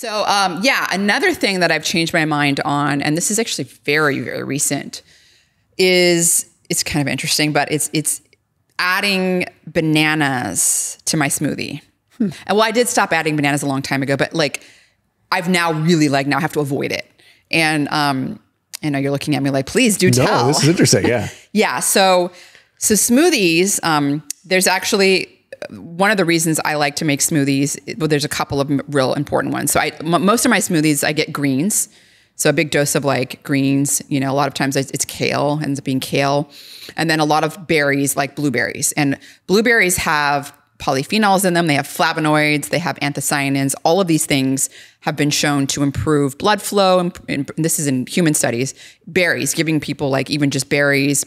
So, um, yeah, another thing that I've changed my mind on, and this is actually very, very recent, is it's kind of interesting, but it's it's adding bananas to my smoothie. And well, I did stop adding bananas a long time ago, but like I've now really like now have to avoid it. And um, I know you're looking at me like, please do No, tell. this is interesting. Yeah. Yeah. So, so smoothies. Um, there's actually one of the reasons I like to make smoothies. Well, there's a couple of real important ones. So, I most of my smoothies I get greens. So a big dose of like greens. You know, a lot of times it's kale, ends up being kale, and then a lot of berries like blueberries. And blueberries have polyphenols in them. They have flavonoids. They have anthocyanins. All of these things have been shown to improve blood flow. And, and this is in human studies. Berries, giving people like even just berries,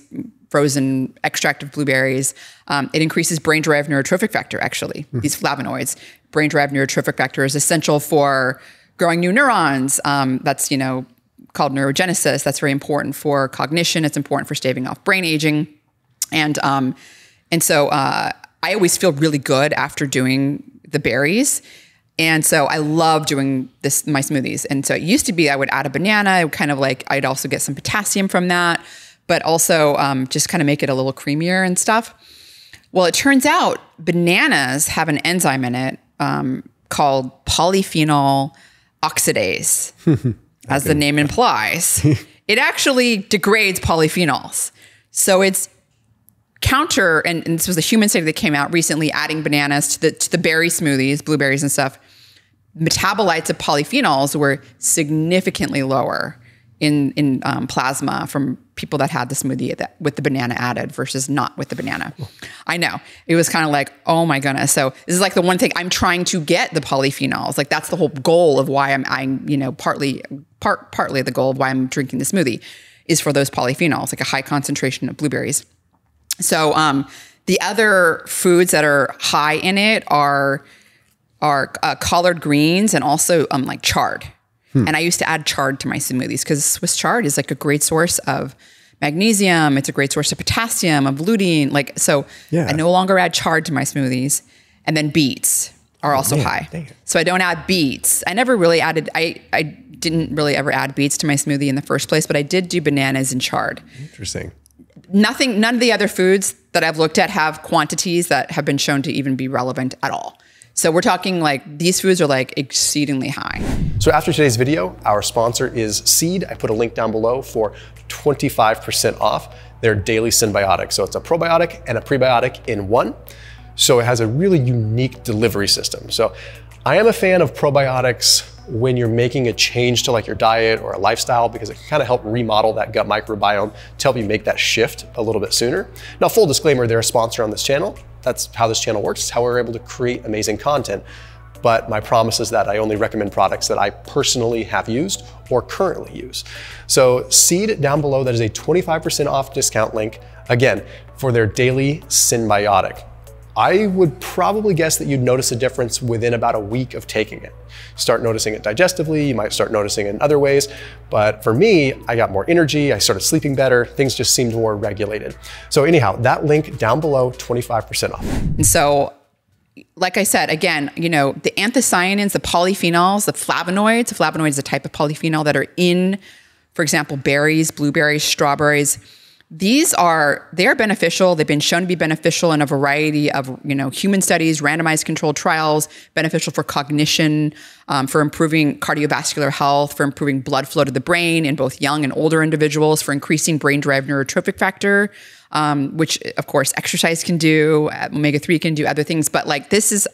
frozen extract of blueberries, um, it increases brain-derived neurotrophic factor. Actually, these flavonoids, brain-derived neurotrophic factor is essential for growing new neurons. Um, that's you know called neurogenesis. That's very important for cognition. It's important for staving off brain aging, and um, and so uh, I always feel really good after doing the berries. And so I love doing this my smoothies. And so it used to be I would add a banana, I would kind of like I'd also get some potassium from that, but also um, just kind of make it a little creamier and stuff. Well, it turns out bananas have an enzyme in it um, called polyphenol oxidase, as the name implies. it actually degrades polyphenols. So it's counter, and, and this was a human study that came out recently, adding bananas to the to the berry smoothies, blueberries and stuff. Metabolites of polyphenols were significantly lower in in um, plasma from people that had the smoothie that, with the banana added versus not with the banana. I know it was kind of like, oh my goodness. So this is like the one thing I'm trying to get the polyphenols. Like that's the whole goal of why I'm, I'm you know, partly part partly the goal of why I'm drinking the smoothie is for those polyphenols, like a high concentration of blueberries. So um, the other foods that are high in it are are uh, collard greens and also um, like chard. And I used to add chard to my smoothies because Swiss chard is like a great source of magnesium. It's a great source of potassium, of lutein. Like so, Yeah. I no longer add chard to my smoothies. And then beets are also man, high. So I don't add beets. I never really added. I I didn't really ever add beets to my smoothie in the first place, but I did do bananas and chard Interesting. Nothing none of the other foods that I've looked at have quantities that have been shown to even be relevant at all. So we're talking like these foods are like exceedingly high. So after today's video, our sponsor is Seed. I put a link down below for 25% off their daily synbiotic. So it's a probiotic and a prebiotic in one. So it has a really unique delivery system. So I am a fan of probiotics when you're making a change to like your diet or a lifestyle because it can kind of help remodel that gut microbiome to help you make that shift a little bit sooner. Now, full disclaimer, they're a sponsor on this channel. That's how this channel works. It's how we're able to create amazing content but my promise is that I only recommend products that I personally have used or currently use. So Seed down below, that is a 25% off discount link, again, for their daily synbiotic. I would probably guess that you'd notice a difference within about a week of taking it. Start noticing it digestively, you might start noticing it in other ways, but for me, I got more energy, I started sleeping better, things just seemed more regulated. So anyhow, that link down below, 25% off. And so like I said, again, you know, the anthocyanins, the polyphenols, the flavonoids, the flavonoid is a type of polyphenol that are in, for example, berries, blueberries, strawberries. These are they are beneficial. They've been shown to be beneficial in a variety of you know human studies, randomized controlled trials. Beneficial for cognition, um, for improving cardiovascular health, for improving blood flow to the brain in both young and older individuals, for increasing brain-derived neurotrophic factor, um, which of course exercise can do, omega three can do other things. But like this is,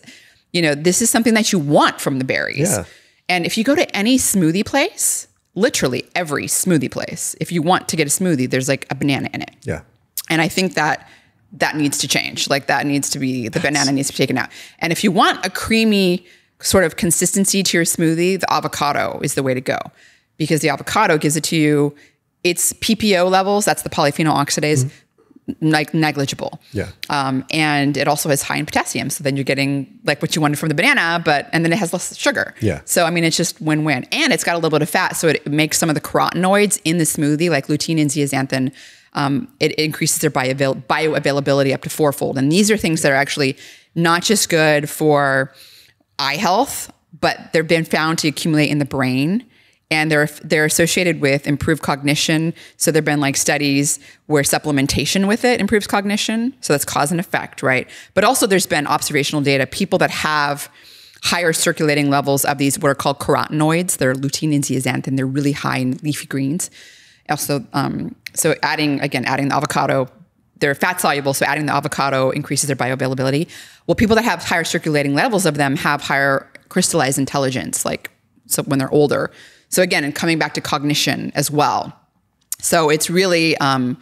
you know, this is something that you want from the berries. Yeah. And if you go to any smoothie place, literally every smoothie place, if you want to get a smoothie, there's like a banana in it. Yeah. And I think that that needs to change. Like that needs to be the banana needs to be taken out. And if you want a creamy sort of consistency to your smoothie, the avocado is the way to go because the avocado gives it to you. Its PPO levels, that's the polyphenol oxidase, mm-hmm. Like negligible. Yeah. Um, and it also has high in potassium. So then you're getting like what you wanted from the banana, but and then it has less sugar. Yeah. So I mean, it's just win-win, and it's got a little bit of fat, so it makes some of the carotenoids in the smoothie, like lutein and zeaxanthin. Um, it increases their bioavail- bioavailability up to fourfold, and these are things that are actually not just good for eye health, but they've been found to accumulate in the brain and they're they're associated with improved cognition. So there've been like studies where supplementation with it improves cognition. So that's cause and effect, right? But also there's been observational data people that have higher circulating levels of these what are called carotenoids. They're lutein and zeaxanthin. They're really high in leafy greens. Also, um, so adding again, adding the avocado, they're fat soluble. So adding the avocado increases their bioavailability. Well, people that have higher circulating levels of them have higher crystallized intelligence, like so when they're older. So again, and coming back to cognition as well. So it's really, um,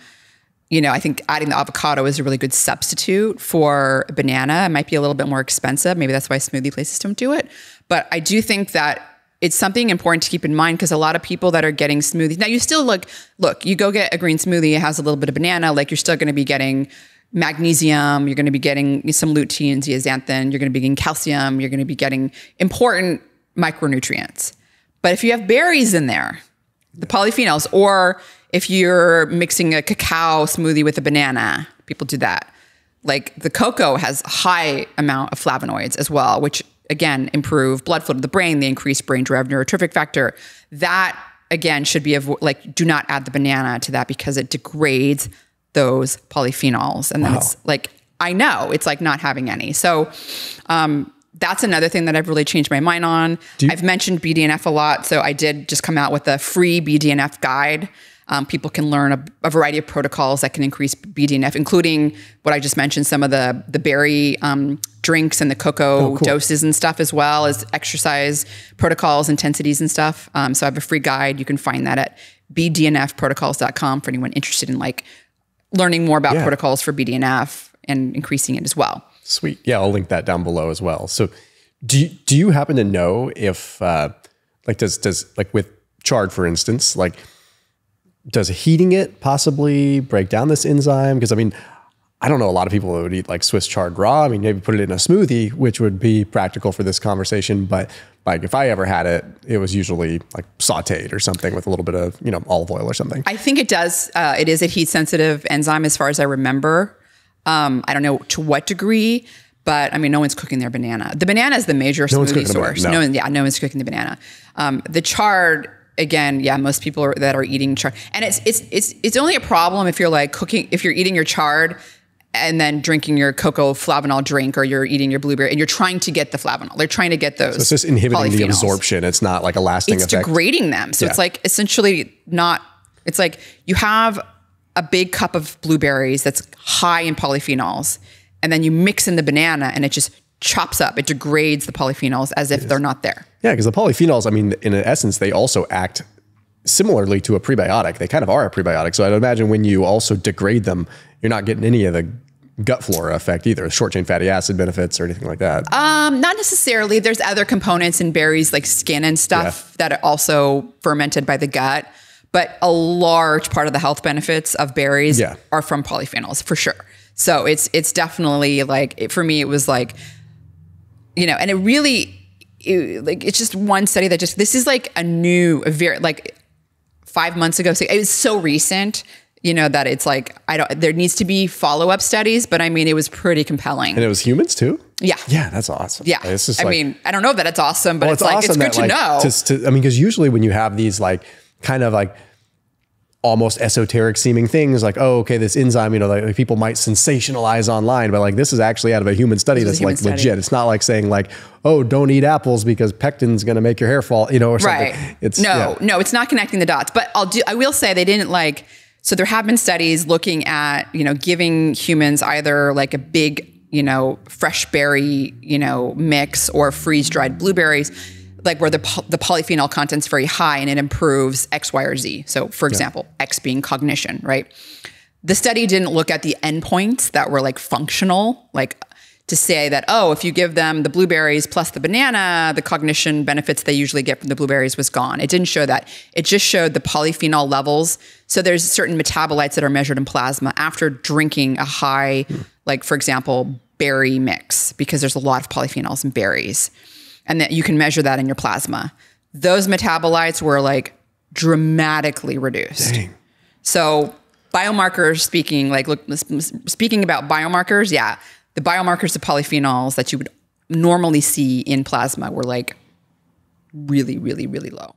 you know, I think adding the avocado is a really good substitute for banana. It might be a little bit more expensive. Maybe that's why smoothie places don't do it. But I do think that it's something important to keep in mind because a lot of people that are getting smoothies now you still look look you go get a green smoothie it has a little bit of banana like you're still going to be getting magnesium you're going to be getting some lutein zeaxanthin you're going to be getting calcium you're going to be getting important micronutrients but if you have berries in there, the polyphenols, or if you're mixing a cacao smoothie with a banana, people do that. Like the cocoa has a high amount of flavonoids as well, which again improve blood flow to the brain. They increase brain-derived neurotrophic factor. That again should be avo- like do not add the banana to that because it degrades those polyphenols, and then wow. it's like I know it's like not having any. So um, that's another thing that I've really changed my mind on. I've mentioned BDNF a lot, so I did just come out with a free BDNF guide. Um, people can learn a, a, variety of protocols that can increase BDNF, including what I just mentioned, some of the the berry um, drinks and the cocoa oh, cool. doses and stuff, as well as exercise protocols, intensities and stuff. Um, so I have a free guide. You can find that at bdnfprotocols.com for anyone interested in like learning more about yeah. protocols for BDNF and increasing it as well. Sweet. Yeah, I'll link that down below as well. So, do you, do you happen to know if uh, like does does like with chard for instance, like does heating it possibly break down this enzyme? Because I mean, I don't know a lot of people that would eat like Swiss chard raw. I mean, maybe put it in a smoothie, which would be practical for this conversation. But like if I ever had it, it was usually like sauteed or something with a little bit of you know olive oil or something. I think it does. Uh, it is a heat sensitive enzyme, as far as I remember. Um, I don't know to what degree, but I mean, no one's cooking their banana. The banana is the major no smoothie source. No. no one, yeah, no one's cooking the banana. Um, the chard, again, yeah, most people are, that are eating chard, and it's it's it's it's only a problem if you're like cooking if you're eating your chard and then drinking your cocoa flavanol drink or you're eating your blueberry and you're trying to get the flavanol. They're trying to get those. So it's just inhibiting the absorption. It's not like a lasting it's effect. degrading them. So yeah. it's like essentially not, it's like you have a big cup of blueberries that's high in polyphenols, and then you mix in the banana and it just chops up. It degrades the polyphenols as if they're not there. Yeah, because the polyphenols, I mean, in essence, they also act similarly to a prebiotic. They kind of are a prebiotic. So I'd imagine when you also degrade them, you're not getting any of the gut flora effect either, short chain fatty acid benefits or anything like that. Um, not necessarily. There's other components in berries like skin and stuff yeah. that are also fermented by the gut but a large part of the health benefits of berries yeah. are from polyphenols for sure. So it's it's definitely like it, for me it was like you know, and it really it, like it's just one study that just this is like a new a very like 5 months ago so it was so recent you know that it's like I don't there needs to be follow-up studies but I mean it was pretty compelling. And it was humans too? Yeah. Yeah, that's awesome. Yeah. Just I like, mean, I don't know that it's awesome, but well, it's, it's, like awesome it's good that, to like, know. To, to, I mean, because usually when you have these like kind of like almost esoteric seeming things like, oh, okay, this enzyme, you know, like, people might sensationalize online, but like this is actually out of a human study this that's human like study. legit. It's not like saying like, oh, don't eat apples because pectin's going to make your hair fall, you know, or something. Right. It's no, yeah. no, it's not connecting the dots. But I'll do. I will say they didn't like. So there have been studies looking at you know giving humans either like a big you know fresh berry you know mix or freeze dried blueberries like where the, the polyphenol content's very high and it improves X, Y, or Z. So, for example, yeah. X being cognition, right? The study didn't look at the endpoints that were like functional, like to say that, oh, if you give them the blueberries plus the banana, the cognition benefits they usually get from the blueberries was gone. It didn't show that. It just showed the polyphenol levels. So there's certain metabolites that are measured in plasma after drinking a high, hmm. like for example, berry mix, because there's a lot of polyphenols in berries and that you can measure that in your plasma. Those metabolites were like dramatically reduced. Dang. So biomarkers speaking, like look, speaking about biomarkers, yeah, the biomarkers of polyphenols that you would normally see in plasma were like really, really, really low.